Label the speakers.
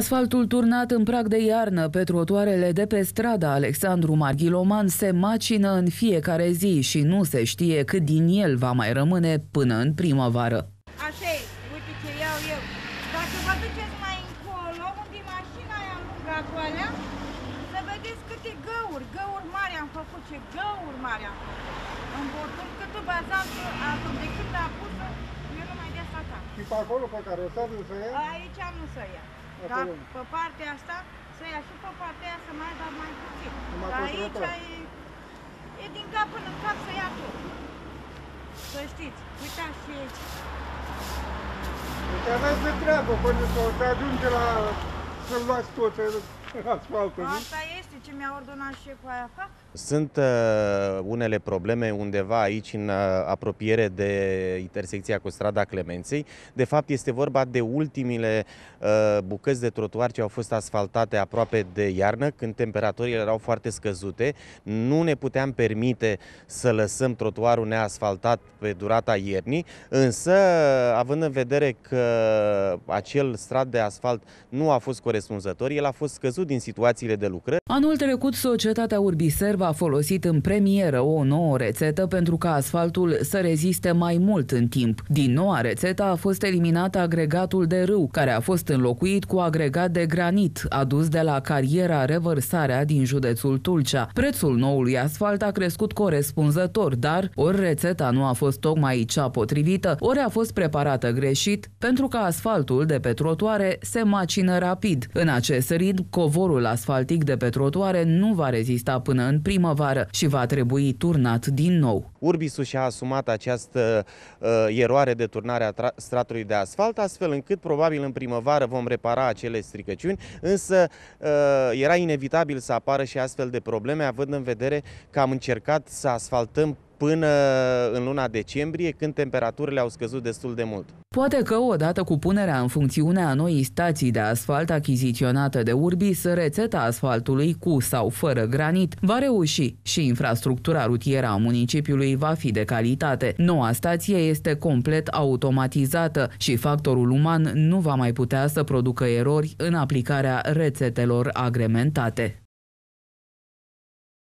Speaker 1: Asfaltul turnat în prag de iarnă pe trotuarele de pe strada Alexandru Marghiloman se macină în fiecare zi și nu se știe cât din el va mai rămâne până în primăvară.
Speaker 2: Așa e, uite ce iau eu. Dacă vă duceți mai încolo, unde e mașina aia lungă cu alea, să vedeți câte găuri, găuri mari am făcut, ce găuri mari am făcut. În bortul, cât bazam acum de când a pus eu nu mai de asta ta.
Speaker 3: Și pe acolo pe care o să să ia?
Speaker 2: Aici nu să ia. Dar
Speaker 3: Acolo.
Speaker 2: pe partea asta să ia și pe partea aia să mai ia, dar mai puțin.
Speaker 3: Numai
Speaker 2: Dar
Speaker 3: pe
Speaker 2: aici
Speaker 3: trotuar.
Speaker 2: e, e din cap până în cap să ia tot. Să știți, uitați și aici.
Speaker 3: Deci aveți de treabă până să să ajunge la să-l luați tot în asfaltul, nu?
Speaker 2: Asta este ce mi-a ordonat șeful aia fac.
Speaker 4: Sunt uh, unele probleme undeva aici în uh, apropiere de intersecția cu strada Clemenței. De fapt, este vorba de ultimile uh, bucăți de trotuar ce au fost asfaltate aproape de iarnă, când temperaturile erau foarte scăzute. Nu ne puteam permite să lăsăm trotuarul neasfaltat pe durata iernii, însă, având în vedere că acel strat de asfalt nu a fost corespunzător, el a fost scăzut din situațiile de lucrări.
Speaker 1: Anul trecut, societatea Urbiserv a folosit în premieră o nouă rețetă pentru ca asfaltul să reziste mai mult în timp. Din noua rețetă a fost eliminat agregatul de râu, care a fost înlocuit cu agregat de granit, adus de la cariera Revărsarea din județul Tulcea. Prețul noului asfalt a crescut corespunzător, dar ori rețeta nu a fost tocmai cea potrivită, ori a fost preparată greșit, pentru că asfaltul de pe trotuare se macină rapid. În acest ritm, covorul asfaltic de pe trotuare nu va rezista până în primăvară și va trebui turnat din nou.
Speaker 4: Urbisul și-a asumat această uh, eroare de turnare a tra- stratului de asfalt, astfel încât probabil în primăvară vom repara acele stricăciuni, însă uh, era inevitabil să apară și astfel de probleme, având în vedere că am încercat să asfaltăm până în luna decembrie, când temperaturile au scăzut destul de mult.
Speaker 1: Poate că odată cu punerea în funcțiune a noii stații de asfalt achiziționată de Urbis, rețeta asfaltului cu sau fără granit va reuși și infrastructura rutieră a municipiului va fi de calitate. Noua stație este complet automatizată și factorul uman nu va mai putea să producă erori în aplicarea rețetelor agrementate.